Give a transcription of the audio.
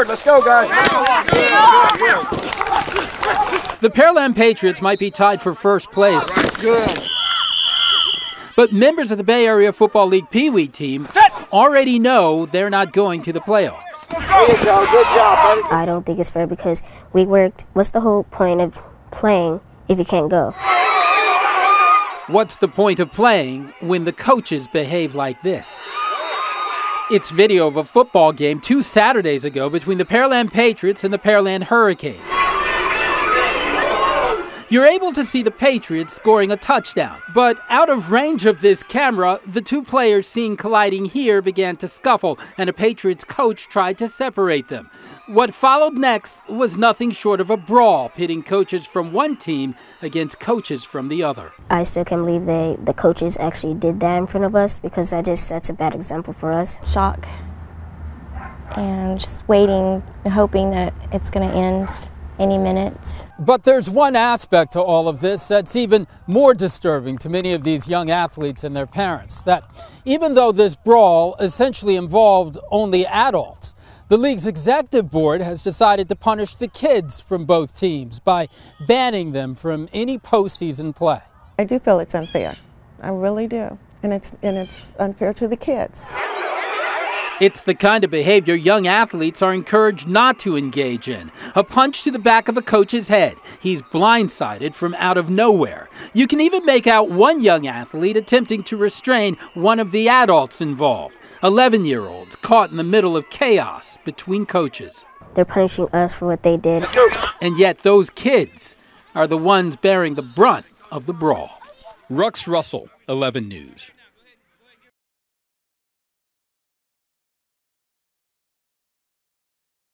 hard. Let's go, guys. The Pearland Patriots might be tied for first place. Good. But members of the Bay Area Football League Pee Wee team already know they're not going to the playoffs. Go. Job. I don't think it's fair because we worked. What's the whole point of playing if you can't go? What's the point of playing when the coaches behave like this? It's video of a football game two Saturdays ago between the Pearland Patriots and the Pearland Hurricanes. You're able to see the Patriots scoring a touchdown, but out of range of this camera, the two players seen colliding here began to scuffle, and a Patriots coach tried to separate them. What followed next was nothing short of a brawl, pitting coaches from one team against coaches from the other. I still can't believe they the coaches actually did that in front of us because that just sets a bad example for us. shock and just waiting and hoping that it's going to end any minute. But there's one aspect to all of this that's even more disturbing to many of these young athletes and their parents. That even though this brawl essentially involved only adults, the league's executive board has decided to punish the kids from both teams by banning them from any postseason play. I do feel it's unfair. I really do. And it's and it's unfair to the kids. It's the kind of behavior young athletes are encouraged not to engage in. A punch to the back of a coach's head. He's blindsided from out of nowhere. You can even make out one young athlete attempting to restrain one of the adults involved. 11 year olds caught in the middle of chaos between coaches. They're punishing us for what they did. And yet, those kids are the ones bearing the brunt of the brawl. Rucks Russell, 11 News.